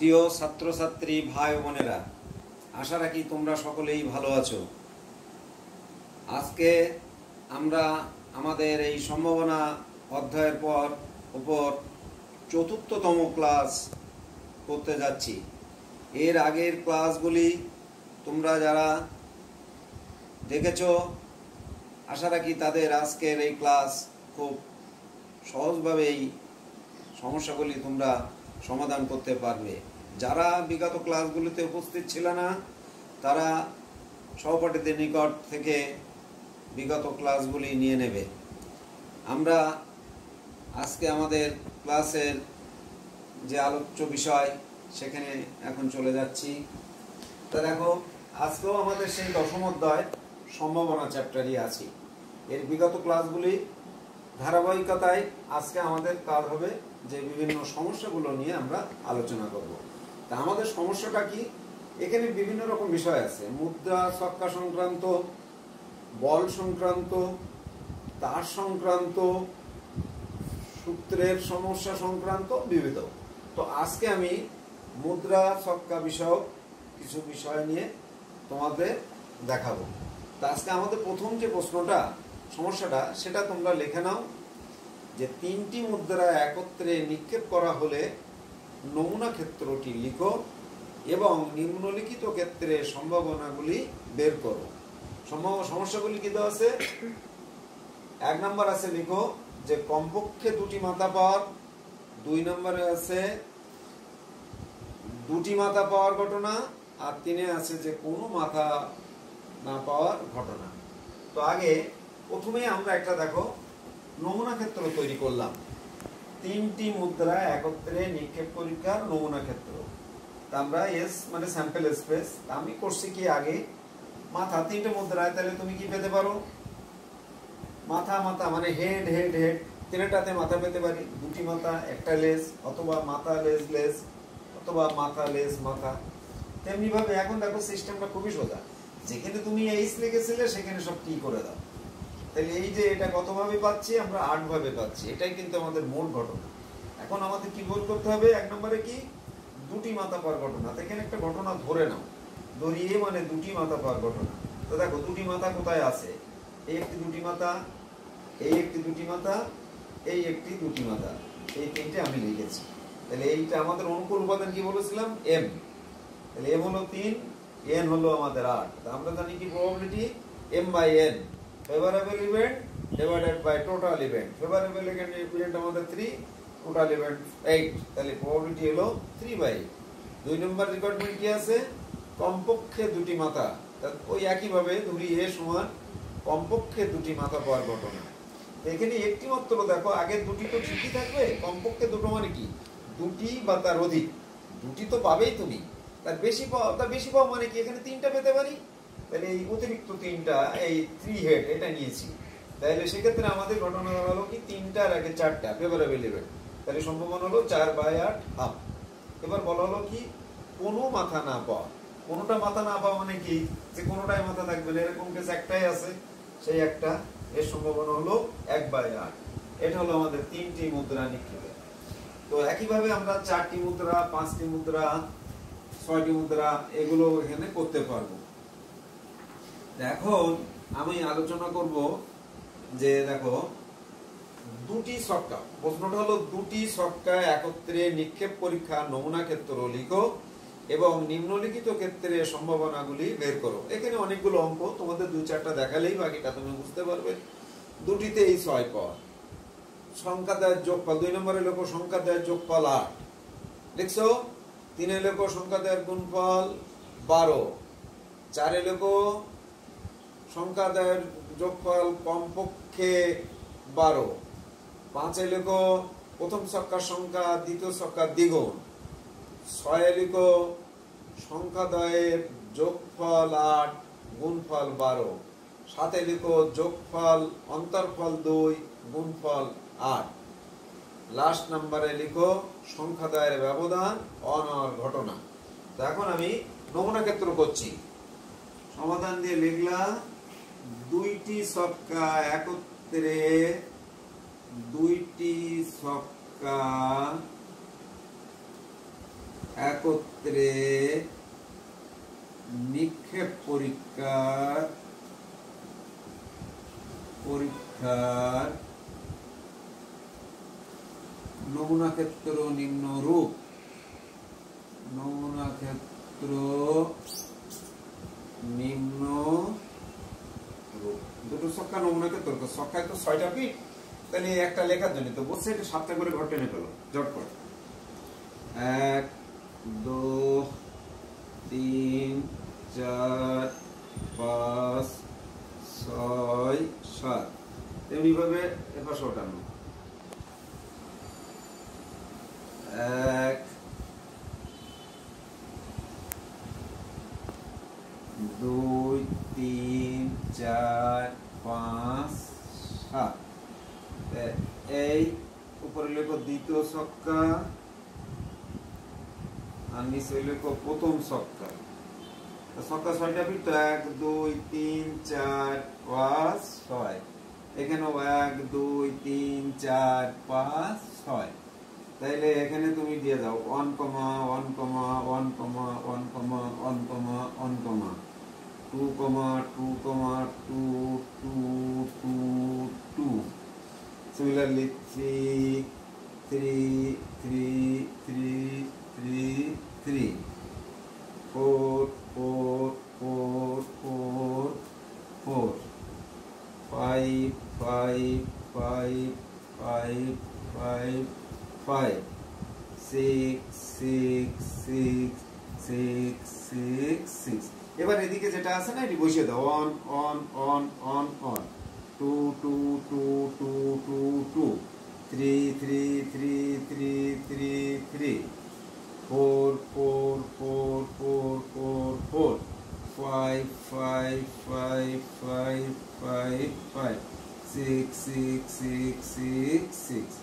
প্রিয় ছাত্রছাত্রী, ভাই বোনেরা, আশা রাখি তোমরা সকলেই ভালো আছো। আজকে আমরা আমাদের এই সম্ভাবনা অধ্যায়ের পর উপর চতুর্থতম ক্লাস করতে যাচ্ছি। এর আগের ক্লাসগুলি তোমরা যারা দেখেছ, আশা রাখি তাদের আজকের এই ক্লাস খুব সহজভাবে এই সমস্যাগুলি তোমরা সমাধান করতে পারবে। যারা বিগত ক্লাসগুলিতে উপস্থিত ছিল না, তারা সহপাঠীদের নিকট থেকে বিগত ক্লাসগুলি নিয়ে নেবে। আমরা আজকে আমাদের ক্লাসের যে আলোচ্য বিষয়, সেখানে এখন চলে যাচ্ছি। তা দেখো, আজকেও আমাদের সেই দশম অধ্যায় সম্ভাবনা চ্যাপ্টারই আছি। এর বিগত ক্লাসগুলি ধারাবাহিকতায় আজকে আমাদের কাজ হবে যে বিভিন্ন সমস্যাগুলো নিয়ে আমরা আলোচনা করব। তা আমাদের সমস্যাটা কি? এখানে বিভিন্ন রকম বিষয় আছে। মুদ্রা, ছক্কা সংক্রান্ত, বল সংক্রান্ত, তার সংক্রান্ত, সূত্রের সমস্যা সংক্রান্ত বিবিধ। তো আজকে আমি মুদ্রা, ছক্কা বিষয়ক কিছু বিষয় নিয়ে তোমাদের দেখাবো। তা আজকে আমাদের প্রথম যে প্রশ্নটা, সমস্যাটা, সেটা তোমরা লিখে নাও যে তিনটি মুদ্রা একত্রে নিক্ষেপ করা হলে নমুনা ক্ষেত্রটি লিখো এবং নিম্নলিখিত ক্ষেত্রে সম্ভাবনাগুলি বের করো। সমস্যাগুলি কি দেওয়া আছে? এক নম্বর আছে লিখো যে কমপক্ষে দুটি মাথা পাওয়ার দুই নম্বরে আছে দুটি মাথা পাওয়ার ঘটনা আর তিনে আছে যে কোনো মাথা না পাওয়ার ঘটনা। তো আগে প্রথমেই আমরা একটা দেখো নমুনা ক্ষেত্র তৈরি করলাম। তিনটি মুদ্রা একত্রে নিক্ষেপ পরীক্ষার নমুনা ক্ষেত্র। আমরা এস মানে স্যাম্পল স্পেস আমি করছি কি আগে? মাথা, তিনটে মুদ্রায় তাহলে তুমি কি পেতে পারো? মাথা মাথা মানে হেড হেড হেড তিনটাতে মাথা পেতে পারি। দুটি মাথা, একটা লেস অথবা মাথা লেস লেস অথবা মাথা লেস মাথা। তেমনি ভাবে এখন দেখো সিস্টেমটা খুবই সোজা। যেখানে তুমি এইচ লিখেছিলে সেখানে সব কি করে দাও? তাহলে এই যে এটা কতভাবে পাচ্ছি, আমরা আট ভাবে পাচ্ছি। এটাই কিন্তু আমাদের মোট ঘটনা। এখন আমাদের কি বোধ করতে হবে? এক নম্বরে কি? দুটি মাথা পাওয়ার ঘটনা। তো এখানে একটা ঘটনা ধরে নাও। ধরিয়ে মানে দুটি মাথা পাওয়ার ঘটনা। তো দেখো, দুটি মাথা কোথায় আছে? এই একটি দুটি মাথা এই একটি দুটি মাথা এই একটি দুটি মাথা। এই তিনটে আমি লিখেছি। তাহলে এইটা আমাদের অনুকূল উপাদান কি বলেছিলাম? এম তাহলে এম হলো তিন এন হলো আমাদের আট। তা আমরা জানি কি probability M by N favourable event divided by total event favourable event আমাদের থ্রি টোটাল ইভেন্ট এইট তাহলে প্রবাবিলিটি হলো থ্রি বাই দুই নম্বর রিকোয়ারমেন্ট কি আছে, কমপক্ষে দুটি মাথা। ওই একইভাবে ধরি এ সমান কমপক্ষে দুটি মাথা পাওয়ার ঘটনা। এখানে একটি মাত্র দেখো, আগে দুটি তো ঠিকই থাকবে, কমপক্ষে দুটো মানে কি? দুটি বা তার অধিক। দুটি তো পাবেই তুমি। তার বেশি পাওয়া, তার বেশি পাওয়া মানে কি? এখানে তিনটা পেতে পারি? তাহলে এই অতিরিক্ত তিনটা, এই থ্রি হেড এটা নিয়েছি। তাহলে সেক্ষেত্রে আমাদের ঘটনা হলো কি, তিনটার আগে চারটা ফেভারেবল ইভেন্ট তাহলে সম্ভাবনা হলো চার বাই আট হাফ এবার বলা হলো কি, কোনো মাথা না পাওয়া। কোনোটা মাথা না পাওয়া মানে কি? যে কোনোটাই মাথা থাকবে না, এরকম কেস একটাই আছে। সেই একটা, এর সম্ভাবনা হলো এক বাই আট। এটা হলো আমাদের তিনটি মুদ্রা নিক্ষেপে। তো একইভাবে আমরা চারটি মুদ্রা, পাঁচটি মুদ্রা, ছয়টি মুদ্রা, এগুলো এখানে করতে পারব। এখন আমি আলোচনা করব যে দেখো, দুটি ছক্কা প্রশ্নটা হলো, দুটি ছক্কা একত্রে নিক্ষেপ পরীক্ষা নমুনা ক্ষেত্র লিখো এবং নিম্নলিখিত ক্ষেত্রে সম্ভাবনাগুলি বের করো। এখানে অনেকগুলো অঙ্ক, তোমাদের দুই চারটা দেখালেই বাকিটা তুমি বুঝতে পারবে। দুটিতে এই ছয় পদ। সংখ্যা দেয় যোগফল, দুই নম্বরে লেখো, সংখ্যা দেয় যোগফল আট। লিখছো? তিনে লেখো, সংখ্যা দেয় গুণফল বারো। চারে লেখো সংখ্যা দেয় যোগফল কমপক্ষে বারো। পাঁচে লেখো, প্রথম ছক্কার সংখ্যা, দ্বিতীয় ছক্কার দ্বিগুণ। ছয়ে লিখো সংখ্যা দয়ের যোগফল আট, গুণফল বারো। সাথে লিখো, যোগফল অন্তরফল দুই, গুণফল আট। লাস্ট নাম্বারে লিখো সংখ্যা দয়ের ব্যবধান, অনর ঘটনা। তো এখন আমি নমুনা ক্ষেত্র করছি। সমাধান দিয়ে লিখলাম দুইটি ছক্কা একত্রে দুইটি ছক্কা একত্রে নিক্ষেপ পরীক্ষার পরীক্ষার নমুনা ক্ষেত্র নিম্ন রূপ নমুনা ক্ষেত্র নিম্ন রূপ দুটো ছক্কা নমুনা ক্ষেত্র তো ছয়টা পিঠ তাহলে একটা লেখার জন্য। তো বলছে এটা সাতটা করে ঘর টেনে পেল জট করে। এক, দু, তিন, চার, পাঁচ, ছয়, সাত। তেমনি ভাবে এপাশে ওঠানো। এক, দুই, তিন, চার, পাঁচ সাত এই উপরে লেখো দ্বিতীয় ছক্কা, আর নিচে লেখো প্রথম ছক্কা। ছক্কা ছয়টা ফিট এক, দুই, তিন, চার, পাঁচ, ছয়। এখানেও এক, দুই, তিন, চার, পাঁচ, ছয়। তাইলে এখানে তুমি দিয়ে দাও। One comma one comma one comma one comma one comma one comma 2 comma 2 comma 2 2 2 2 similarly 3 3 3 3 3 3 4 one one one two two two two two two three three three three three three four four four four four four five five five five five five six six six six six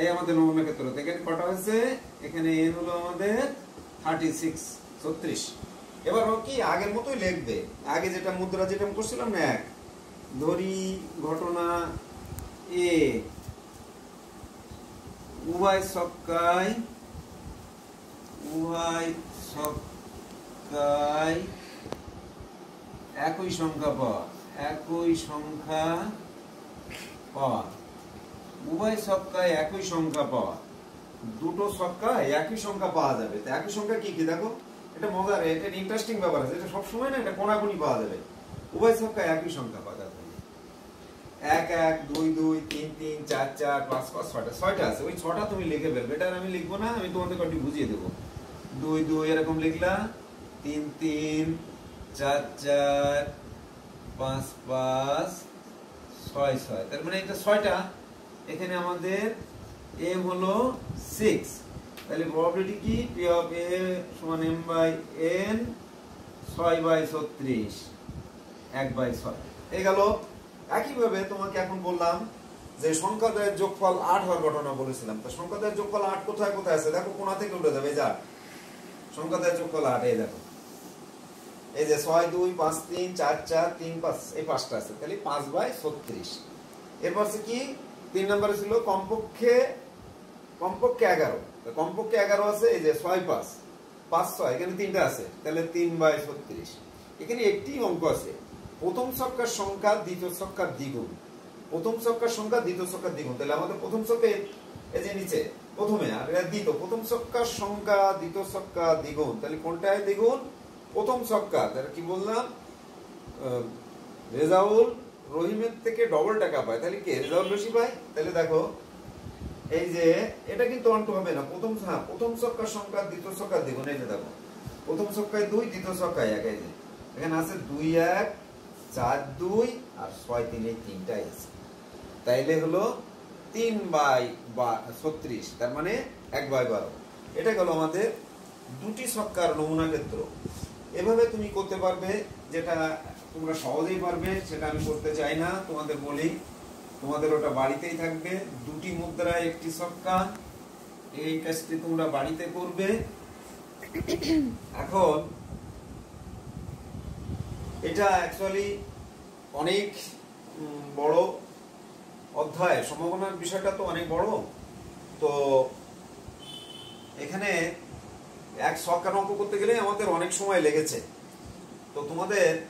এই আমাদের নমুনা ক্ষেত্র এখানে কটা হয়েছে? এখানে N হলো আমাদের থার্টি সিক্স ছত্রিশ। এবার কি আগের মতোই লিখবে? আগে যেটা মুদ্রা যেটা করছিলাম না এক? ধরি ঘটনা এ। উভয় সক্কায় উভয় সক্কায় একই সংখ্যা পাওয়া একই সংখ্যা পাওয়া উভয় সক্কায় একই সংখ্যা পাওয়া দুটো সক্কায় একই সংখ্যা পাওয়া যাবে। তো একই সংখ্যা কি কি দেখো? এটা মজার, এটা ইন্টারেস্টিং ব্যাপার আছে। এটা সবসময় না, এটা কোনাকুনি পাওয়া যাবে। উভয় সংখ্যায় একই সংখ্যা পাওয়া যাবে। এক এক, দুই দুই, তিন তিন, চার চার, পাঁচ পাঁচ, ছয়টা। ছয়টা আছে। ওই ছটা তুমি লিখে ফেলবে। এটা আমি লিখব না, আমি তোমাদের কটি বুঝিয়ে দেবো। দুই দুই, এরকম লিখলা। তিন তিন, চার চার, পাঁচ পাঁচ, ছয় ছয়। তার মানে এটা ছয়টা। এখানে আমাদের এম হলো সিক্স তাহলে প্রবাবিলিটি কি? পি অফ এ সমান এম বাই এন ছয় বাই ছত্রিশ, এক বাই ছয়। এই গেল। একইভাবে তোমাকে এখন বললাম যে সংখ্যাদের যোগফল আট হওয়ার ঘটনা বলেছিলাম। তো সংখ্যাদের যোগফল আট কোথায় কোথায় আছে? দেখো, কোনা থেকে উঠে যাবে যে। সংখ্যাদের যোগফল আট, এই দেখো। এই যে ছয়, দুই, পাঁচ, তিন, চার চার, তিন, পাঁচ, এই পাঁচটা আছে। তাহলে পাঁচ বাই ছত্রিশ। এরপর কি? তিন নম্বরে ছিল কমপক্ষে কমপক্ষে এগারো। কমপক্ষে এগারো আছে, এই যে ছয় পাঁচ। পাঁচ ছয়, এখানে তিনটা আছে, তাহলে তিন বাই ছত্রিশ। এখানে একটি অঙ্ক আছে, প্রথম ছক্কার সংখ্যা, দ্বিতীয় ছক্কার দ্বিগুণ। প্রথম ছক্কার সংখ্যা, দ্বিতীয় ছক্কার দ্বিগুণ, তাহলে আমাদের প্রথম ছক্কে এই যে নিচে, প্রথমে আর এটা দ্বিতীয়, প্রথম ছক্কার সংখ্যা, দ্বিতীয় ছক্কা, দ্বিগুণ, তাহলে কোনটায় দ্বিগুণ? প্রথম ছক্কা, তাহলে কি বললাম? রেজাউল রহিমের থেকে ডবল টাকা পায়, তাহলে কি রেজাউল বেশি পায়? তাহলে দেখো এই যে, এটা কিন্তু অন্ট হবে না। প্রথম হ্যাঁ প্রথম ছক্কার সংখ্যা, দ্বিতীয় ছক্কার দ্বিগুণ এই যে দেখো। প্রথম ছক্কায় দুই, দ্বিতীয় ছক্কায় এক, এই যে। এখানে আছে দুই এক, চার দুই আর ছয় তিন, এই তিনটাই আছে। তাইলে হলো তিন বাই ছত্রিশ, তার মানে এক বাই বারো। এটা গেল আমাদের দুটি ছক্কার নমুনা ক্ষেত্র। এভাবে তুমি করতে পারবে, যেটা তোমরা সহজেই পারবে, সেটা আমি করতে চাই না, তোমাদের বলি। তোমাদের ওটা বাড়িতেই থাকবে। দুটি মুদ্রায় একটি ছক্কা। এই কাজটি তোমরা বাড়িতে করবে। এখন, এটা অ্যাকচুয়ালি অনেক বড় অধ্যায়। সম্ভাবনার বিষয়টা তো অনেক বড়। তো, এখানে এক ছক্কার অঙ্ক করতে গেলে আমাদের অনেক সময় লেগেছে। তো তোমাদের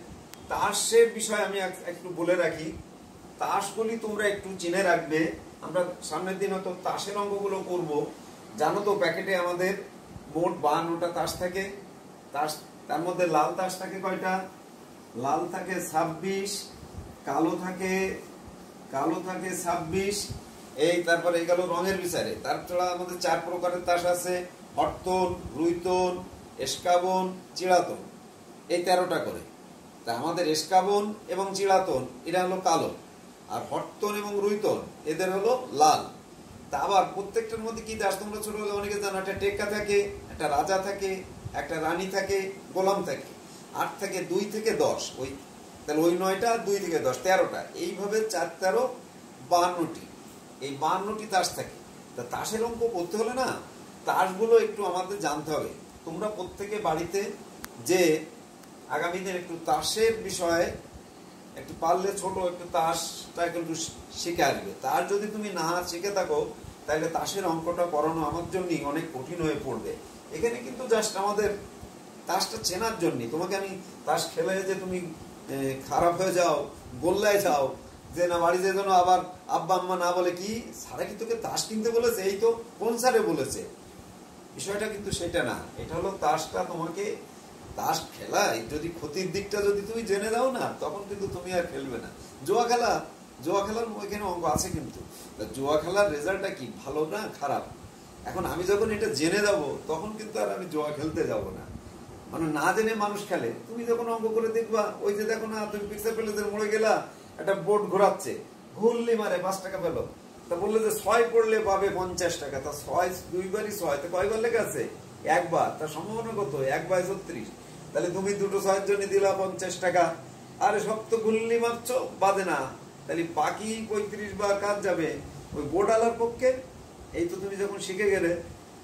তাসের বিষয়ে আমি একটু বলে রাখি। তাসগুলি তোমরা একটু চিনে রাখবে। আমরা সামনের দিন হয়তো তাসের অঙ্কগুলো করব। জানো তো প্যাকেটে আমাদের মোট বাহান্নটা তাস থাকে। তাস, তার মধ্যে লাল তাস থাকে কয়টা? লাল থাকে ছাব্বিশ, কালো থাকে কালো থাকে ছাব্বিশ। এই তারপরে এই গেল রঙের বিচারে। তাছাড়া আমাদের চার প্রকারের তাস আছে। হরতন রুইতন এসকাবন চিড়াতন এই তেরোটা করে। তা আমাদের এসকাবন এবং চিড়াতন এরা হলো কালো। আর হরতন এবং রুইতন, এদের হলো লাল। তা আবার প্রত্যেকটার মধ্যে কি দাস? তোমরা ছোটবেলা অনেকে জানো, একটা টেক্কা থাকে, একটা রাজা থাকে, একটা রানী থাকে, গোলাম থাকে। আট থেকে দুই থেকে দশ, ওই তাহলে ওই নয়টা, দুই থেকে দশ, তেরোটা। এইভাবে চার, তেরো বাহান্নটি এই বান্নটি তাস থাকে। তা তাসের অঙ্ক করতে হলে না তাসগুলো একটু আমাদের জানতে হবে। তোমরা প্রত্যেকে বাড়িতে যে আগামী দিন একটু তাসের বিষয়ে একটু পারলে ছোট, একটু তাসটা একটু শিখে আসবে। তার যদি তুমি না শিখে থাকো, তাহলে তাসের অঙ্কটা করানো আমার জন্যই অনেক কঠিন হয়ে পড়বে। এখানে কিন্তু জাস্ট আমাদের তাসটা চেনার জন্য তোমাকে আমি তাস খেলে যে তুমি খারাপ হয়ে যাও, গোল্লায় যাও, যে না বাড়িতে যেন আবার আব্বা আম্মা না বলে, কি? সারা কি তোকে তাস কিনতে বলেছে? এই তো কোন স্যারে বলেছে? বিষয়টা কিন্তু সেটা না। এটা হলো তাসটা তোমাকে তাস খেলায় যদি ক্ষতির দিকটা যদি তুমি জেনে দাও না, তখন কিন্তু তুমি আর খেলবে না। জোয়া খেলা, জোয়া খেলার ওইখানে অঙ্ক আছে কিন্তু। জোয়া খেলার রেজাল্টটা কি, ভালো না খারাপ? এখন আমি যখন এটা জেনে যাব, তখন কিন্তু আর আমি জোয়া খেলতে যাব না। মানে না জেনে মানুষ খেলে। তুমি যখন অঙ্ক করে দেখবা, ওই যে দেখো না, তুমি পিক্সার প্যালেসের মোড়ে গেলা, একটা বোর্ড ঘোরাচ্ছে। ঘুরলি মারে, পাঁচ টাকা পেল। তা বলল যে, ছয় পড়লে পাবে পঞ্চাশ টাকা। তা ছয়, দুইবারই ছয়। তো কয়বার লেখা আছে? একবার। তার সম্ভাবনা কত? এক বাই ছত্রিশ। তাহলে তুমি দুটো জন্য দিলা পঞ্চাশ টাকা। আরে সব তো গুল্লি মারছো, বাদে না। তাহলে বাকি পঁয়ত্রিশ বার কাজ যাবে। ওই বোর্ড আলার পক্ষে, এই তো তুমি যখন শিখে গেলে,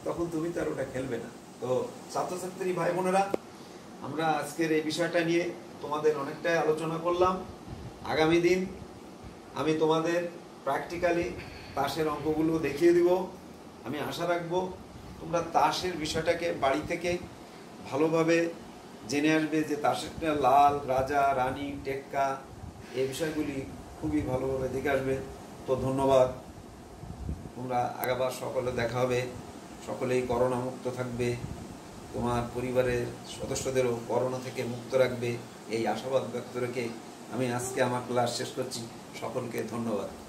তখন তুমি তার ওটা খেলবে না। তো ছাত্রছাত্রী ভাই বোনেরা আমরা আজকের এই বিষয়টা নিয়ে তোমাদের অনেকটাই আলোচনা করলাম। আগামী দিন আমি তোমাদের প্র্যাকটিক্যালি তাসের অঙ্কগুলো দেখিয়ে দিব। আমি আশা রাখব তোমরা তাসের বিষয়টাকে বাড়ি থেকে ভালোভাবে জেনে আসবে যে তাসেরটা লাল, রাজা, রানী, টেক্কা, এই বিষয়গুলি খুবই ভালোভাবে দেখে আসবে। তো ধন্যবাদ। তোমরা আগাবার সকলে দেখা হবে। সকলেই করোনা মুক্ত থাকবে। তোমার পরিবারের সদস্যদেরও করোনা থেকে মুক্ত রাখবে। এই আশাবাদ ব্যক্ত রেখে আমি আজকে আমার ক্লাস শেষ করছি। সকলকে ধন্যবাদ।